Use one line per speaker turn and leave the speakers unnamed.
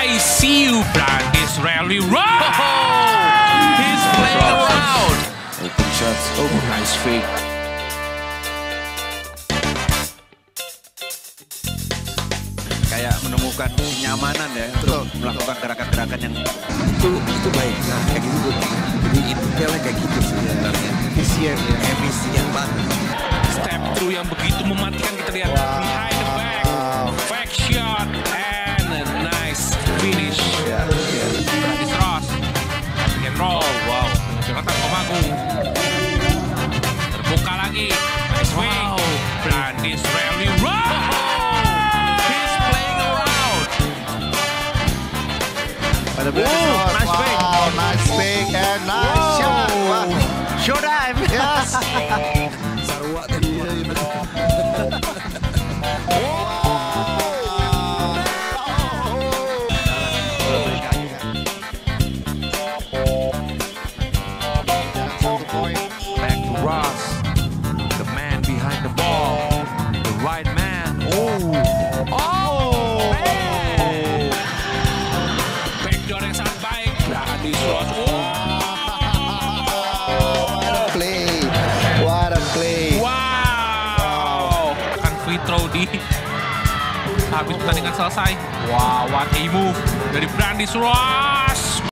I see you, Brandis rally run. He's playing around.
Open shots. Oh, nice fake.
kayak menemukan kenyamanan ya untuk melakukan gerakan-gerakan yang
Itu itu baik. Nah, kayak gitu tuh. Jadi intelnya kayak gitu sebenarnya. Efisien ya. Efisien banget.
Step through yang begitu mematikan kita lihat behind Roll. Wow. Jonathan Komagung. Terbuka lagi. Nice swing. Brandis rally run. He's playing around.
Pada oh,
nice.
Wow, nice fake and nice shot.
Showtime.
Oh. Oh. Hey. Backdoor yang sangat baik. Ross.
What a play. What a play.
Wow. Akan free throw di habis pertandingan selesai. Wow, what a move dari Brandis Ross.